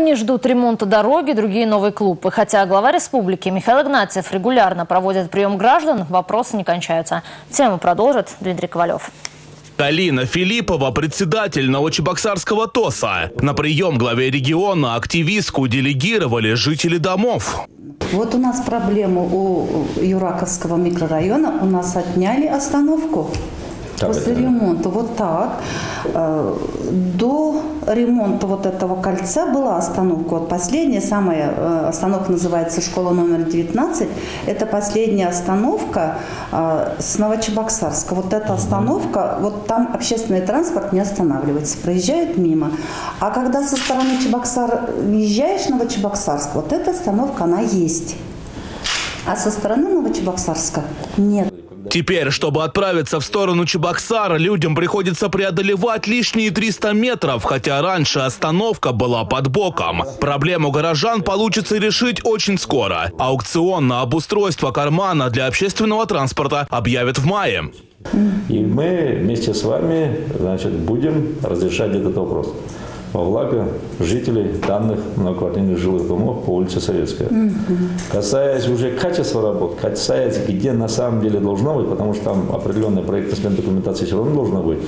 Одни ждут ремонта дороги, другие – новый клуб. И хотя глава республики Михаил Игнатьев регулярно проводит прием граждан, вопросы не кончаются. Тему продолжит Дмитрий Ковалев. Алина Филиппова, председатель Новочебоксарского ТОСа. На прием главе региона активистку делегировали жители домов. Вот у нас проблема у Юраковского микрорайона. У нас отняли остановку после ремонта. Вот так. Э, до ремонта вот этого кольца была остановка. Вот последняя, самая э, остановка называется школа номер 19. Это последняя остановка э, с Новочебоксарска. Вот эта остановка, вот там общественный транспорт не останавливается, проезжает мимо. А когда со стороны Чебоксар въезжаешь в Новочебоксарск, вот эта остановка, она есть. А со стороны Новочебоксарска нет. Теперь, чтобы отправиться в сторону Чебоксара, людям приходится преодолевать лишние 300 метров, хотя раньше остановка была под боком. Проблему горожан получится решить очень скоро. Аукцион на обустройство кармана для общественного транспорта объявят в мае. И мы вместе с вами значит, будем разрешать этот вопрос во благо жителей данных многоквартирных жилых домов по улице Советская. Угу. Касаясь уже качества работ, касаясь, где на самом деле должно быть, потому что там определенная проектная документация все равно должна быть.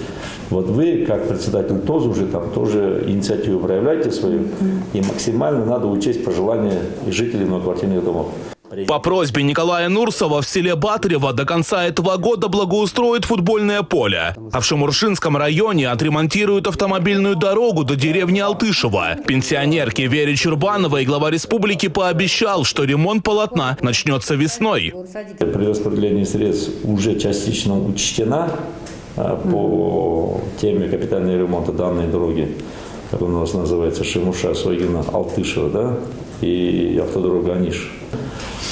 Вот вы, как председатель ТОЗ, уже там тоже инициативу проявляете свою, угу. и максимально надо учесть пожелания жителей многоквартирных домов. По просьбе Николая Нурсова в селе Батарево до конца этого года благоустроят футбольное поле. А в Шамуршинском районе отремонтируют автомобильную дорогу до деревни Алтышево. Пенсионерке Вере Чурбановой глава республики пообещал, что ремонт полотна начнется весной. При распределении средств уже частично учтена по теме капитального ремонта данной дороги как у нас называется, Шимуша, Сойгина, Алтышева, да, и автодорога Аниш.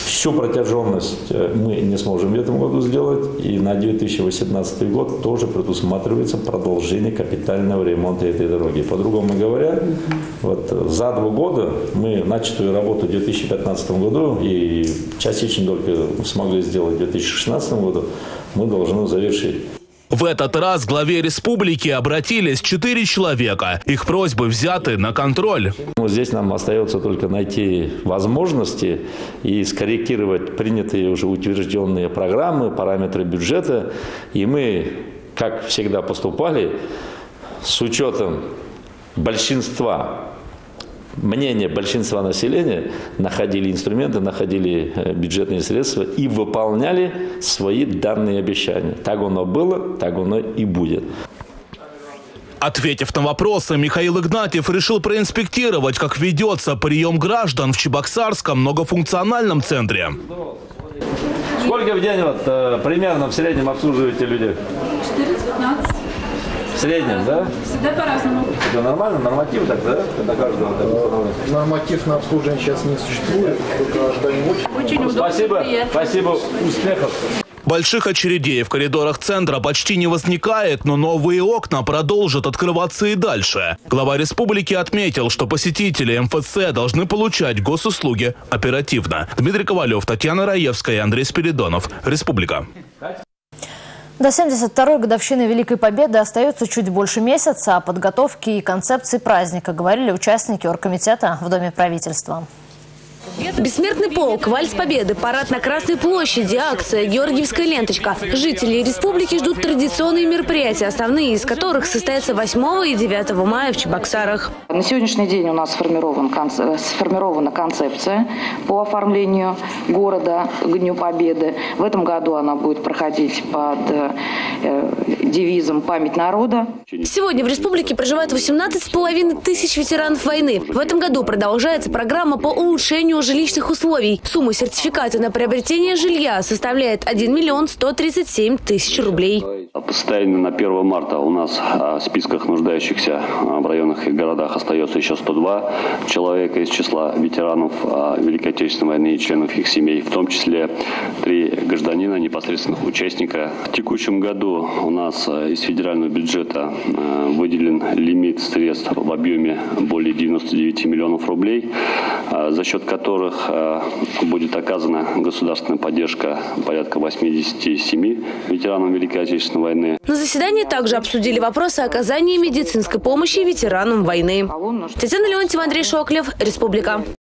Всю протяженность э, мы не сможем в этом году сделать, и на 2018 год тоже предусматривается продолжение капитального ремонта этой дороги. По-другому говоря, вот за два года мы начатую работу в 2015 году и частично только смогли сделать в 2016 году, мы должны завершить. В этот раз главе республики обратились четыре человека. Их просьбы взяты на контроль. Здесь нам остается только найти возможности и скорректировать принятые уже утвержденные программы, параметры бюджета. И мы, как всегда поступали, с учетом большинства мнение большинства населения, находили инструменты, находили э, бюджетные средства и выполняли свои данные обещания. Так оно было, так оно и будет. Ответив на вопросы, Михаил Игнатьев решил проинспектировать, как ведется прием граждан в Чебоксарском многофункциональном центре. Сколько в день вот, э, примерно в среднем обслуживаете людей? 14-15. В среднем, да? Всегда по-разному. Это нормально? Норматив так, да? На каждого так, Норматив на обслуживание сейчас не существует, только ожидание очереди. Очень удобно, Спасибо, приятно. спасибо, успехов. Больших очередей в коридорах центра почти не возникает, но новые окна продолжат открываться и дальше. Глава республики отметил, что посетители МФЦ должны получать госуслуги оперативно. Дмитрий Ковалев, Татьяна Раевская, Андрей Спиридонов. Республика. До 72-й годовщины Великой Победы остается чуть больше месяца, а подготовки и концепции праздника говорили участники оргкомитета в Доме правительства. Бессмертный полк, вальс победы, парад на Красной площади, акция, Георгиевская ленточка. Жители республики ждут традиционные мероприятия, основные из которых состоятся 8 и 9 мая в Чебоксарах. На сегодняшний день у нас сформирован, сформирована концепция по оформлению города к Дню Победы. В этом году она будет проходить под э, девизом «Память народа». Сегодня в республике проживает 18,5 тысяч ветеранов войны. В этом году продолжается программа по улучшению жилищных условий. Сумма сертификата на приобретение жилья составляет 1 миллион 137 тысяч рублей. По состоянию на 1 марта у нас а, в списках нуждающихся а, в районах и городах остается еще 102 человека из числа ветеранов а, Великой Отечественной войны и членов их семей, в том числе три гражданина, непосредственных участника. В текущем году у нас из федерального бюджета выделен лимит средств в объеме более 99 миллионов рублей, за счет которых будет оказана государственная поддержка порядка 87 ветеранам Великой Отечественной войны. На заседании также обсудили вопросы оказания медицинской помощи ветеранам войны. Татьяна Леонтьева, Андрей Шоклев, Республика.